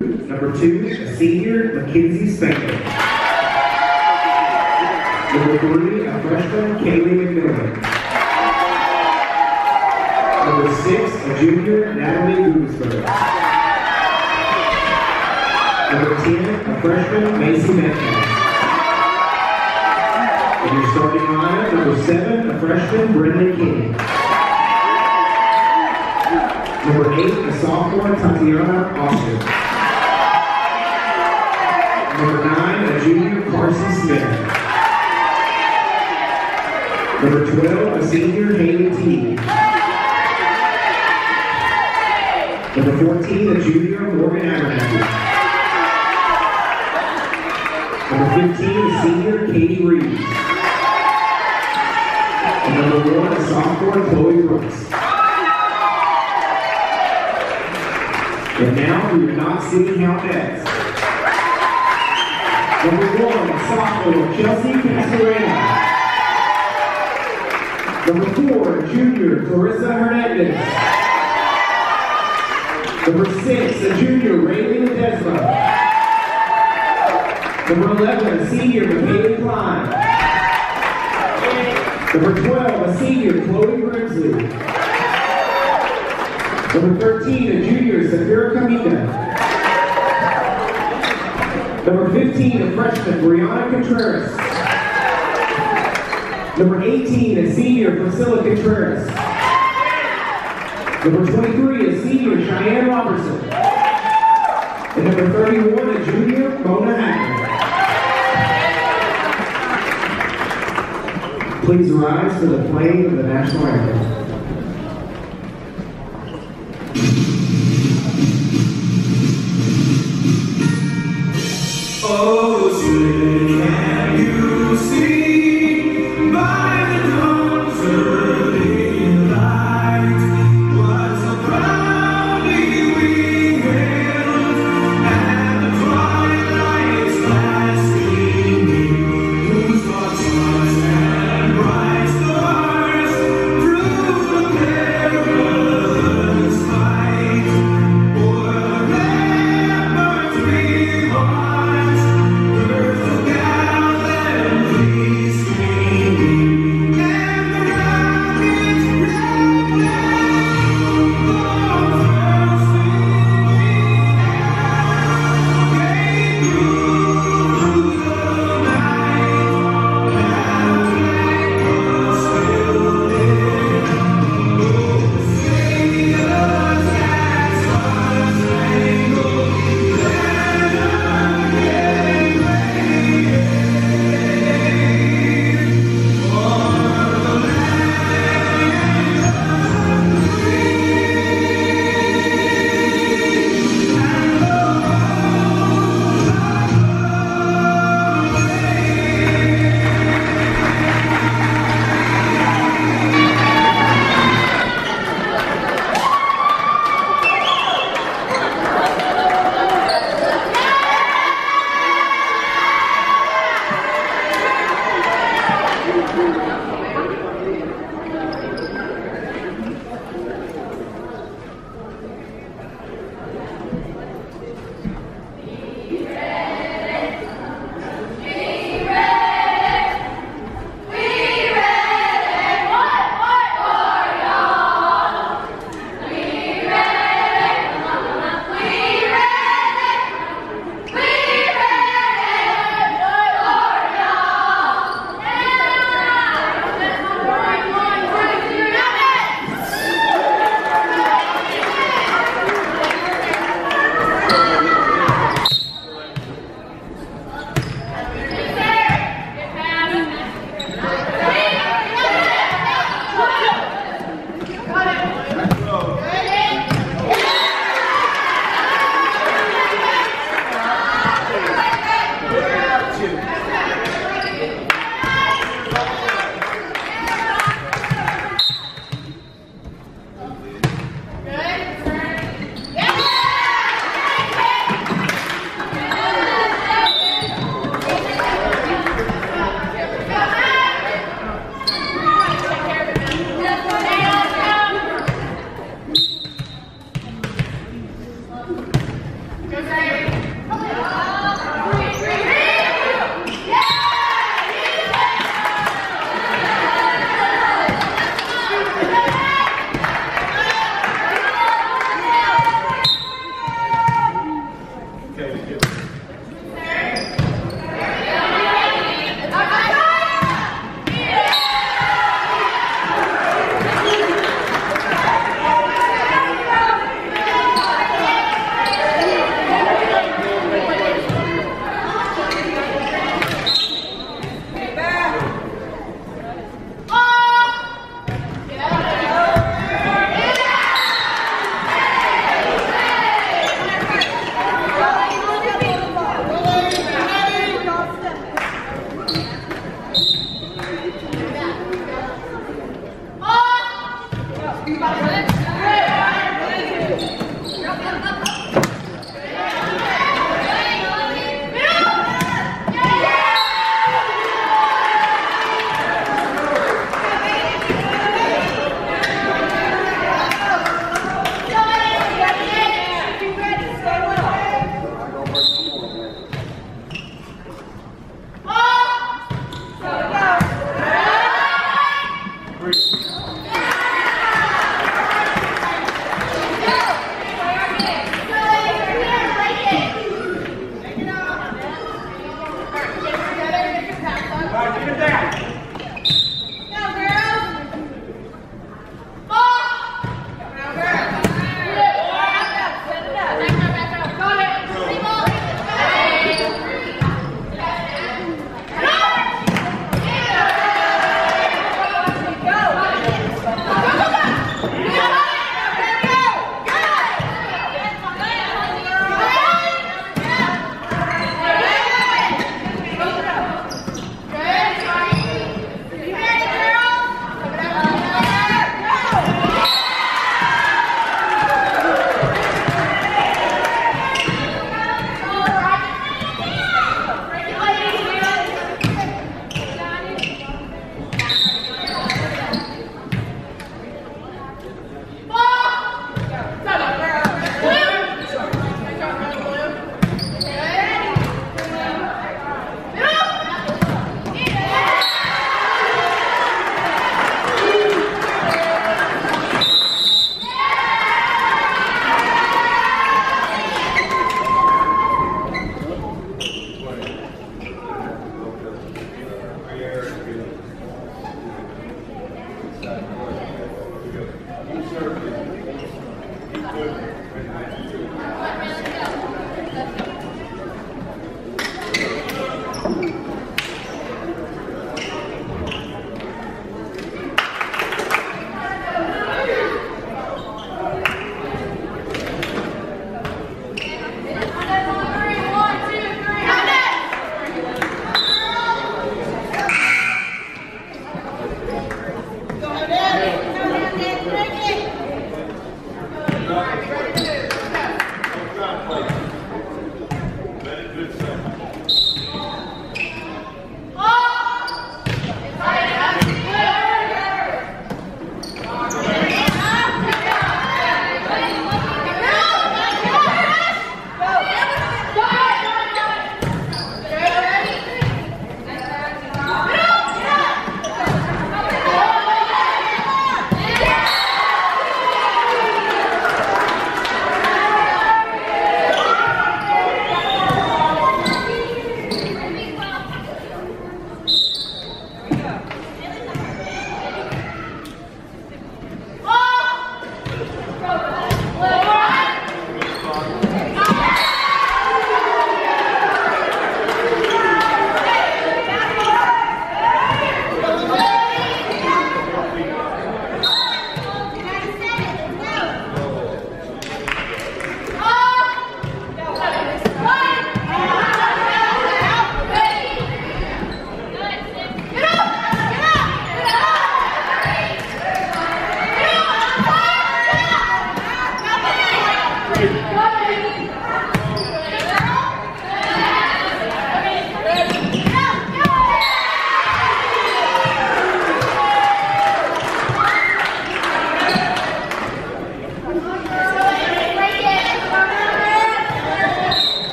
Number two, a senior, Mackenzie Spector. Number three, a freshman, Kaylee McMillan. Number six, a junior, Natalie Gugelsberg. Number 10, a freshman, Macy Metcalf. And your starting lineup, number seven, a freshman, Brendan King. Number eight, a sophomore, Tatiana Austin. Number nine, a junior, Carson Smith. Number 12, a senior, Haley T. Number 14, a junior, Morgan Abernathy. Number 15, a senior, Katie Reeves. And number one, a sophomore, Chloe Brooks. And now we are Knox City Houndettes. Number one, sophomore, Chelsea Castorena. Number four, junior, Clarissa Hernandez. Number six, a junior, Rayleigh Ledesma. Number 11, a senior, Michaela Klein. Number 12, a senior, Chloe Grimsley. Number 13, a junior, Safira Kamika. Number 15, a freshman, Brianna Contreras. Number 18, a senior, Priscilla Contreras. Number 23, a senior, Cheyenne Robertson. And number 31, a junior, Mona Hackman. Please rise for the playing of the national anthem. Oh, say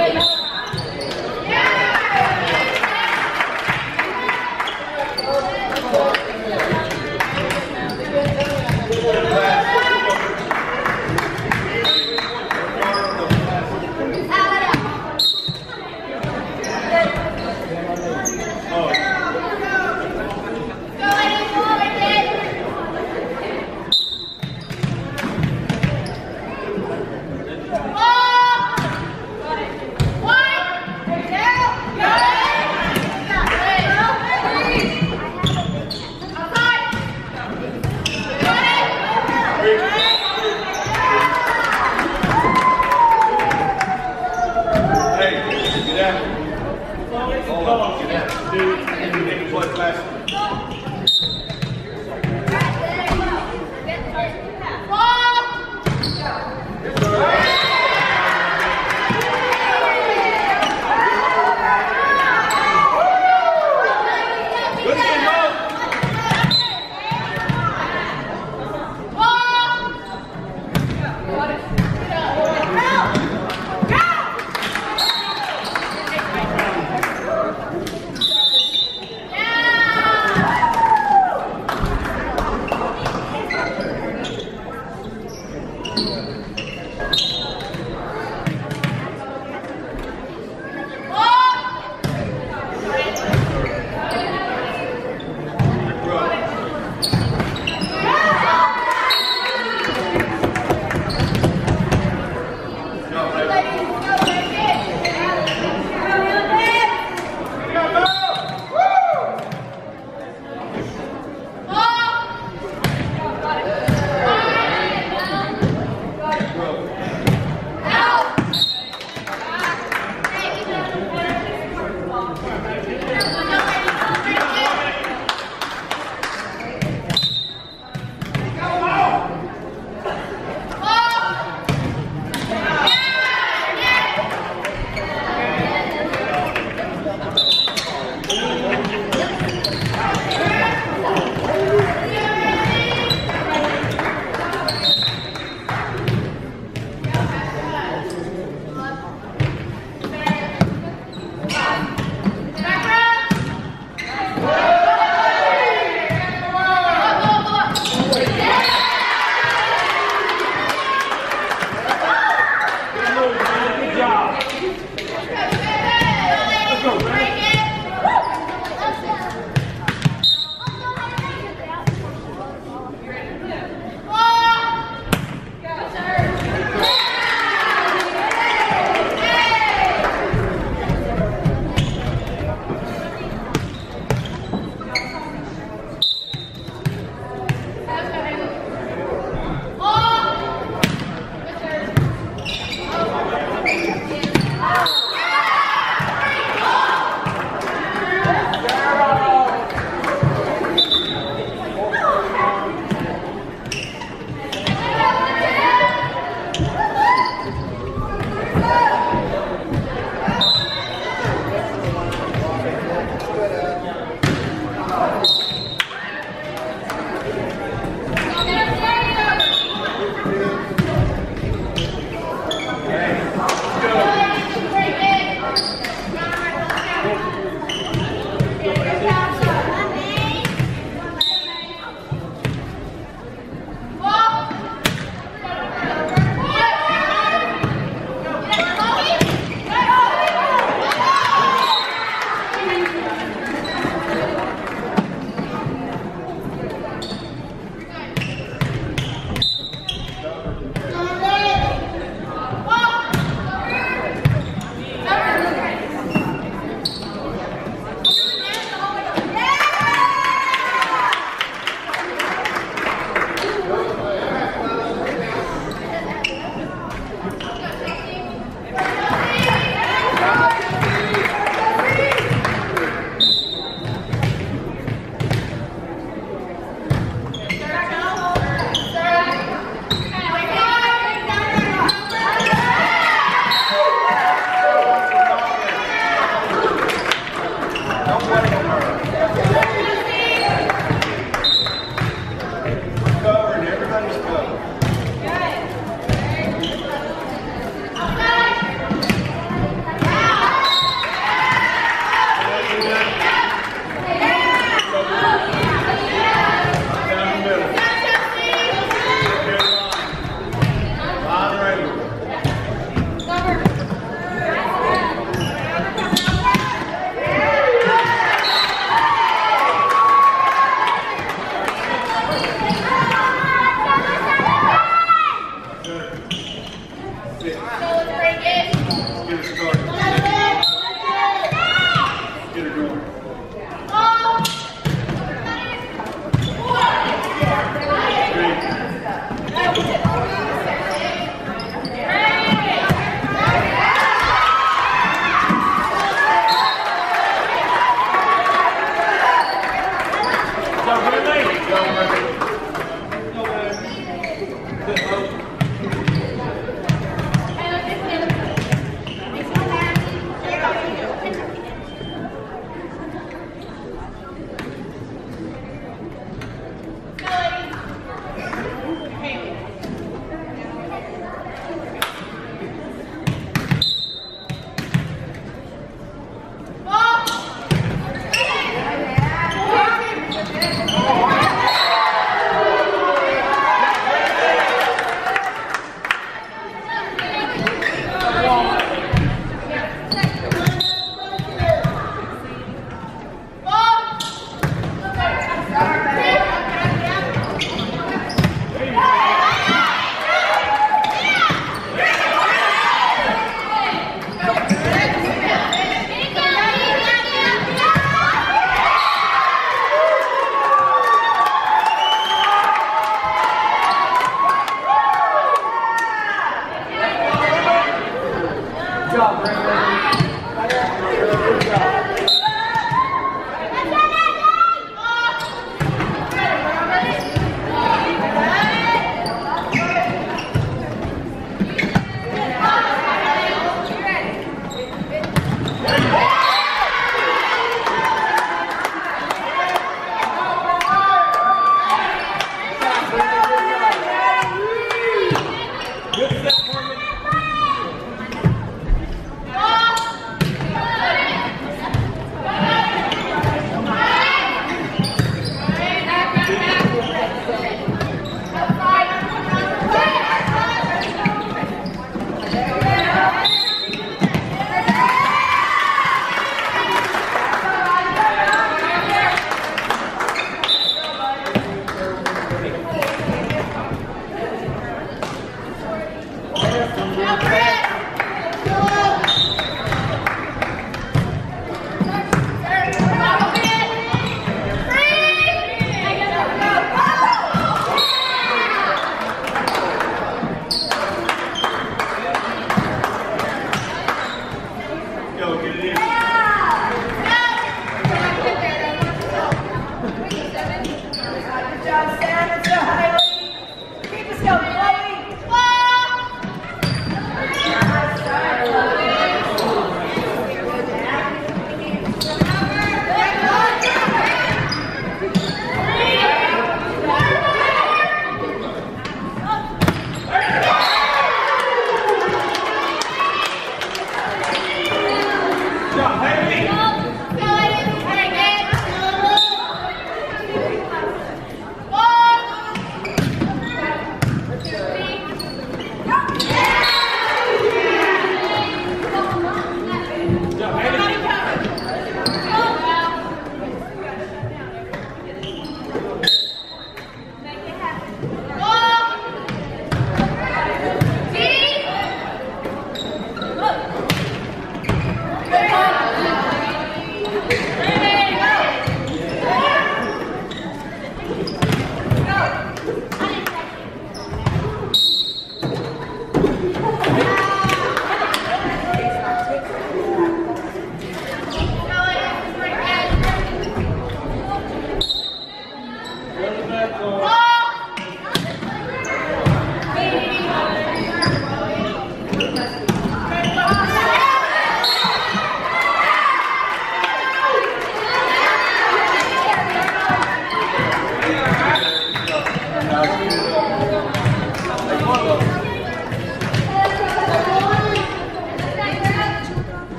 Amen.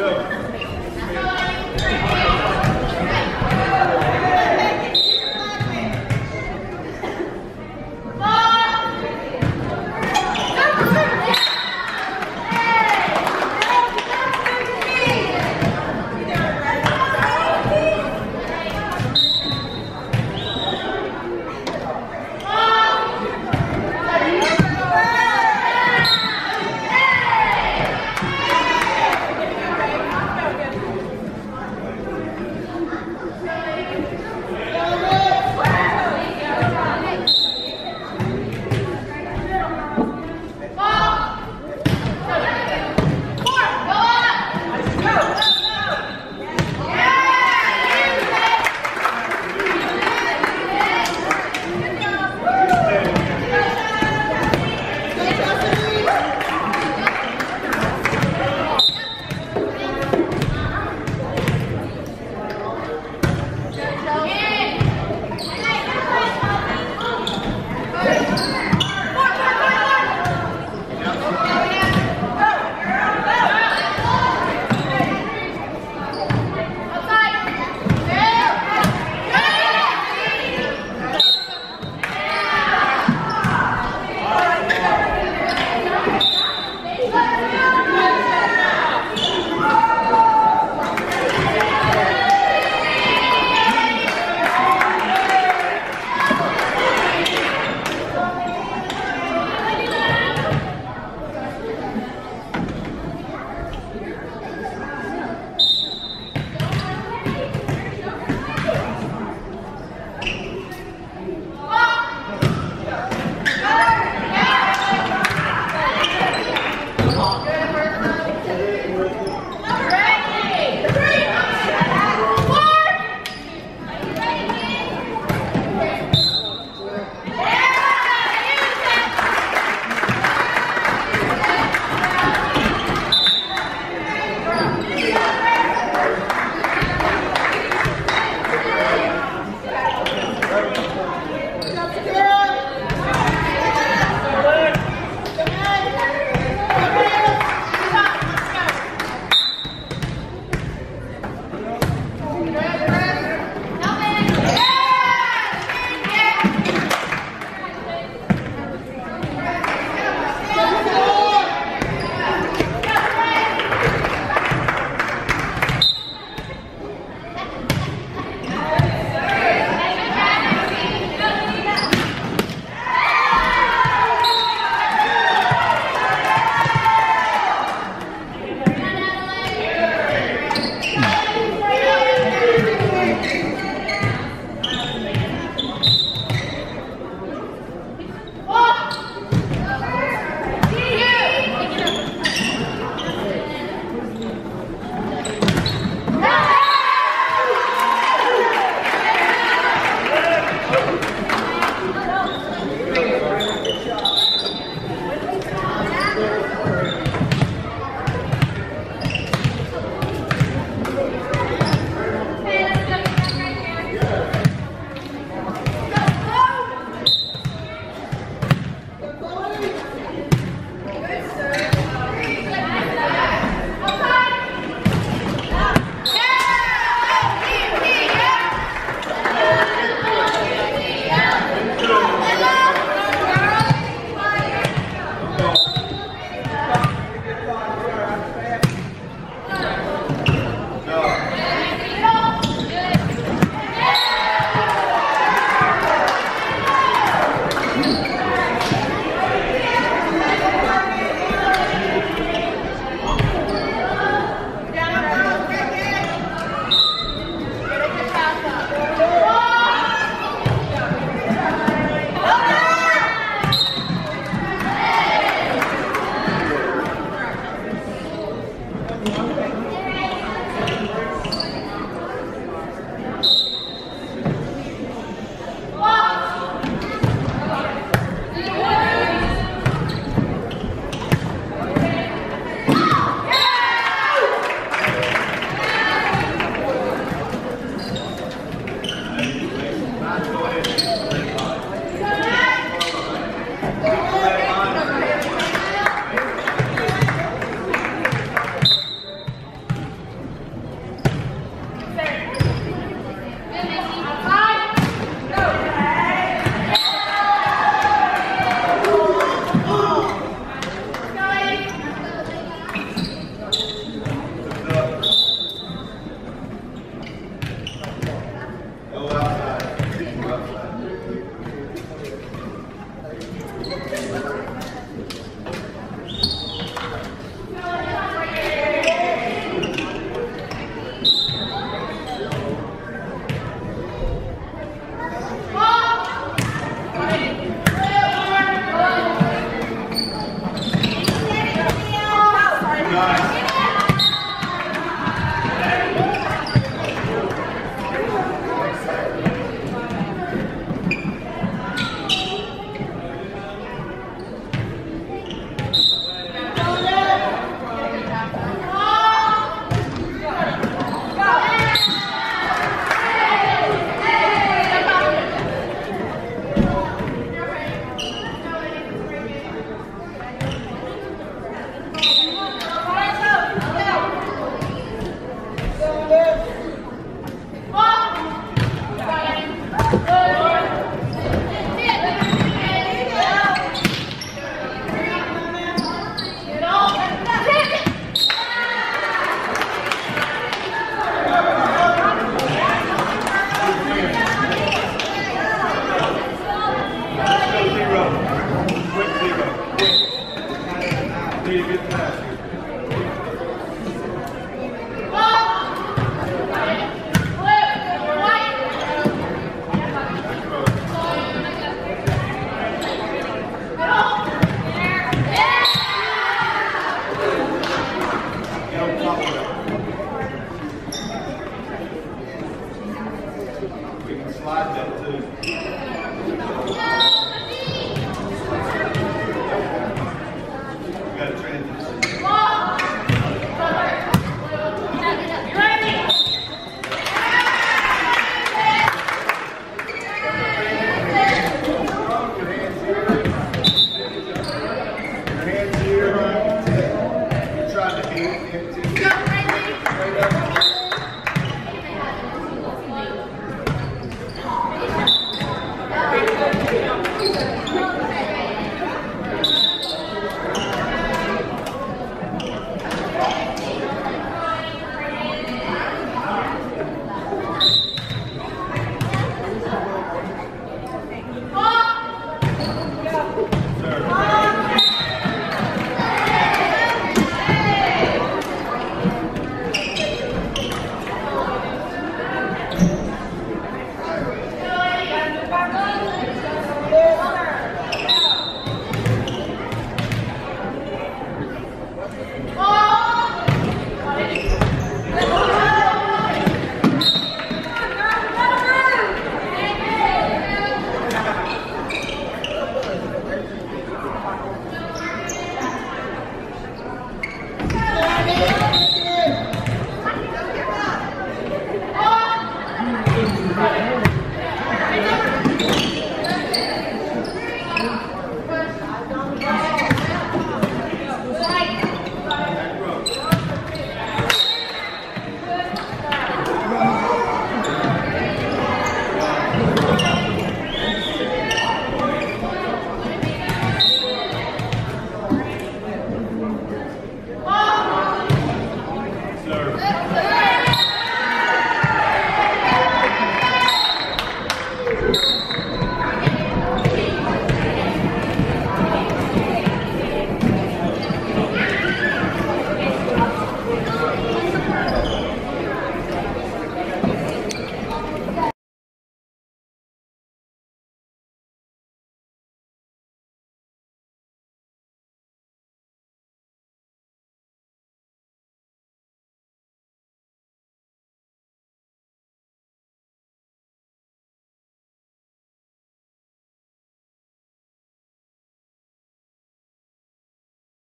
go.